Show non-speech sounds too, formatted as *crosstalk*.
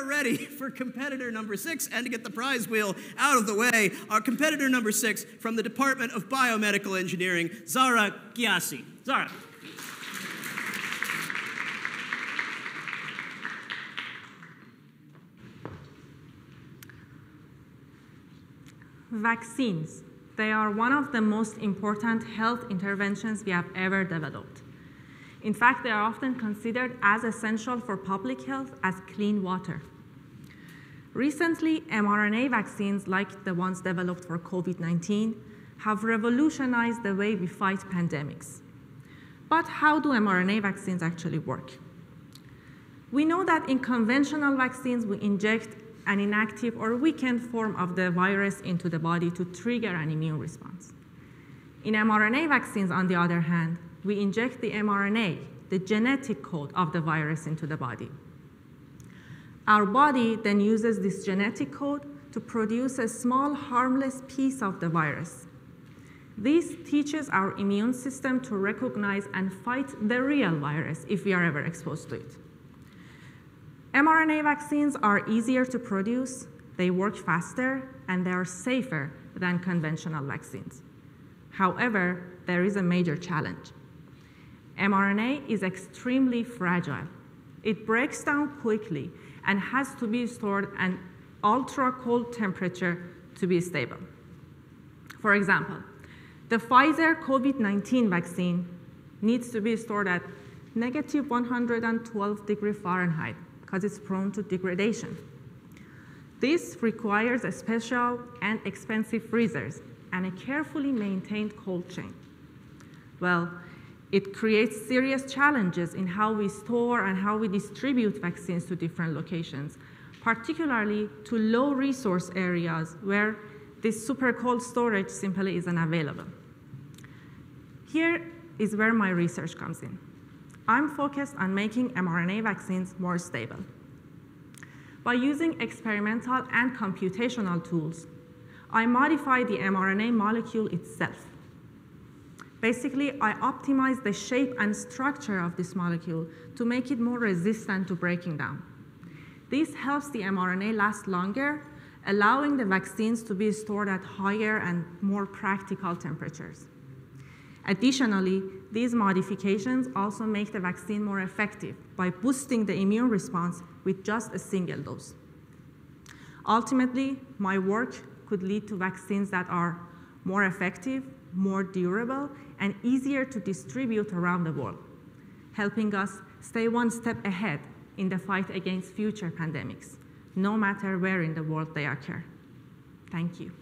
are ready *laughs* for competitor number six. And to get the prize wheel out of the way, our competitor number six from the Department of Biomedical Engineering, Zahra Ghiasi. Zahra. Vaccines. They are one of the most important health interventions we have ever developed. In fact, they are often considered as essential for public health as clean water. Recently, mRNA vaccines, like the ones developed for COVID-19, have revolutionized the way we fight pandemics. But how do mRNA vaccines actually work? We know that in conventional vaccines, we inject an inactive or weakened form of the virus into the body to trigger an immune response. In mRNA vaccines, on the other hand, we inject the mRNA, the genetic code of the virus, into the body. Our body then uses this genetic code to produce a small harmless piece of the virus. This teaches our immune system to recognize and fight the real virus if we are ever exposed to it. mRNA vaccines are easier to produce, they work faster, and they are safer than conventional vaccines. However, there is a major challenge mRNA is extremely fragile. It breaks down quickly and has to be stored at ultra cold temperature to be stable. For example, the Pfizer COVID-19 vaccine needs to be stored at negative 112 degree Fahrenheit because it's prone to degradation. This requires a special and expensive freezers and a carefully maintained cold chain. Well, it creates serious challenges in how we store and how we distribute vaccines to different locations, particularly to low resource areas where this super cold storage simply isn't available. Here is where my research comes in. I'm focused on making mRNA vaccines more stable. By using experimental and computational tools, I modify the mRNA molecule itself Basically, I optimize the shape and structure of this molecule to make it more resistant to breaking down. This helps the mRNA last longer, allowing the vaccines to be stored at higher and more practical temperatures. Additionally, these modifications also make the vaccine more effective by boosting the immune response with just a single dose. Ultimately, my work could lead to vaccines that are more effective, more durable, and easier to distribute around the world, helping us stay one step ahead in the fight against future pandemics, no matter where in the world they occur. Thank you.